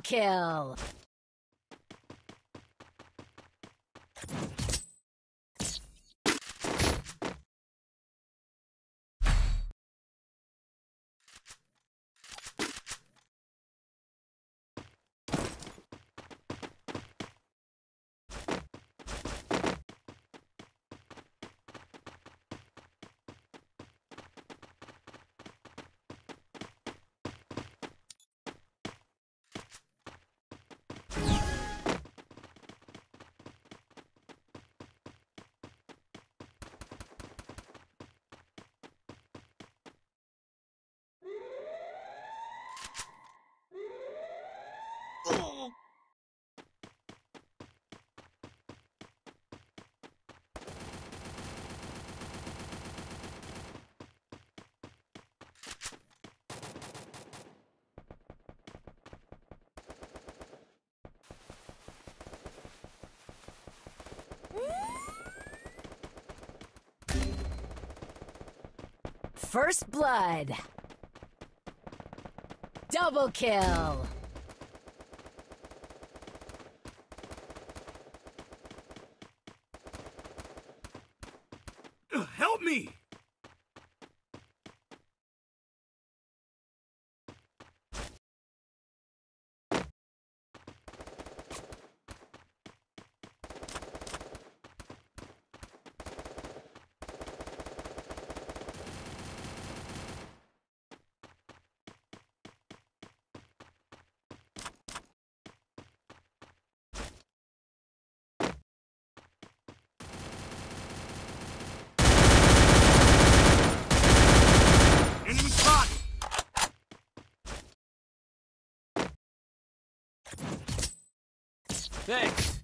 Kill. First blood. Double kill. Help me! Thanks.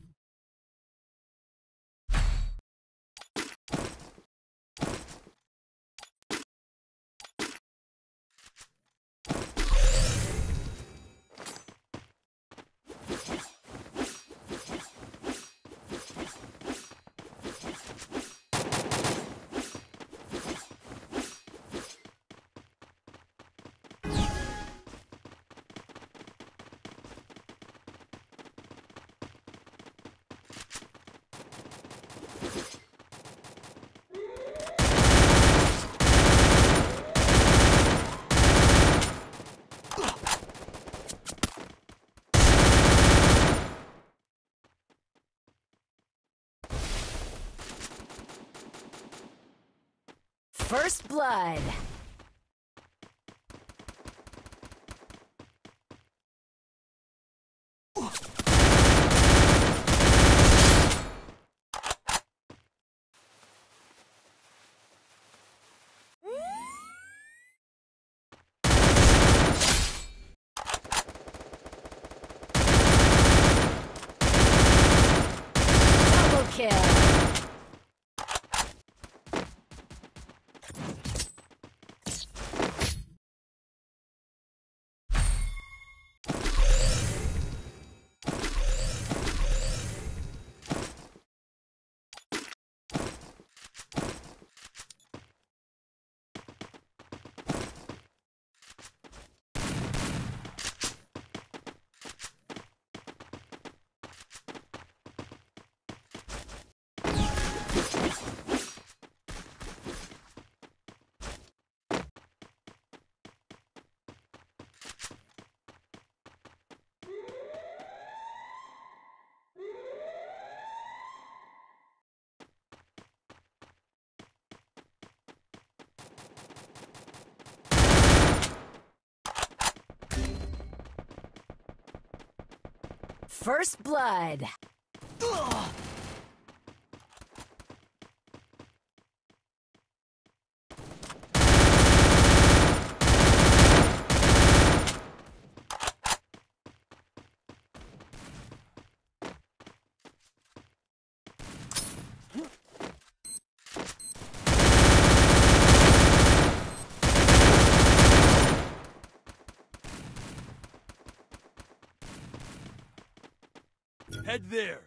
First blood. Double kill. First blood. Head there.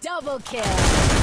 Double kill.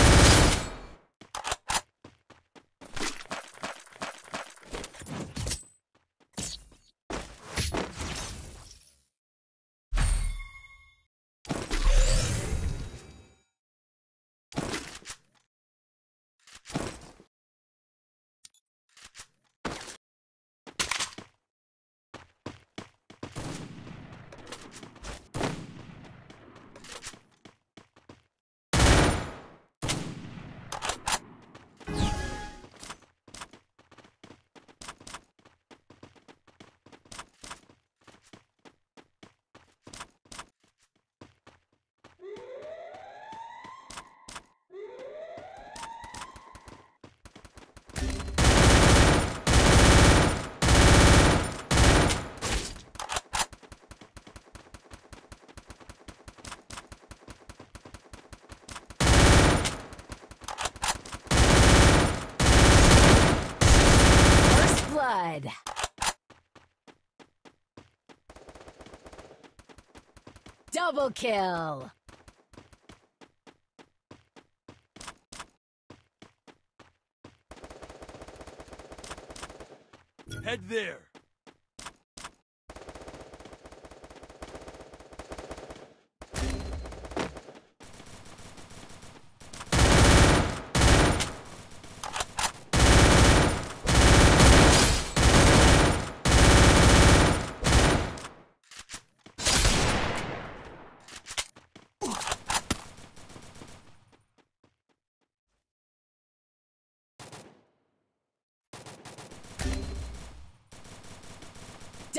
Double kill. Head there.